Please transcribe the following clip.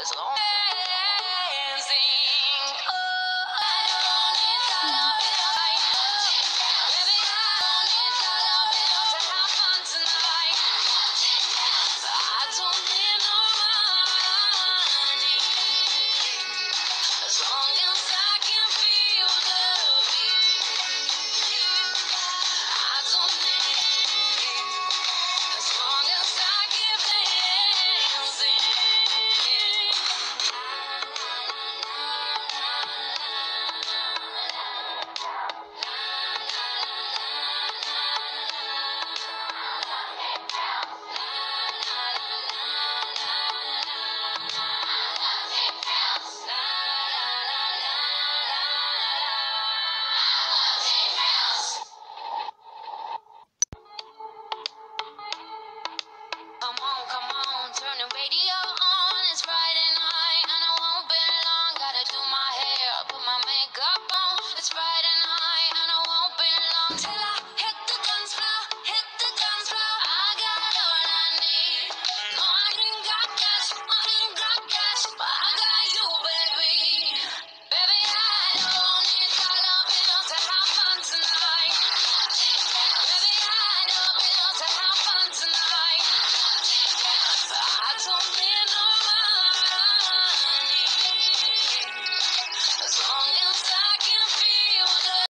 As long